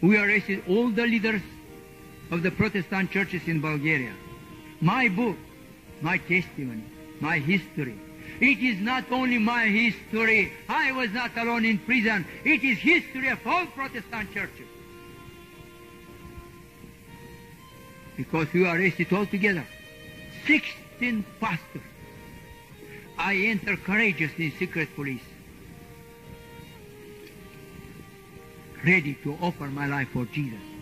We arrested all the leaders of the Protestant churches in Bulgaria. My book, my testimony, my history. It is not only my history. I was not alone in prison. It is history of all Protestant churches. Because we arrested all together. 16 pastors. I enter courageously in secret police. Ready to offer my life for Jesus.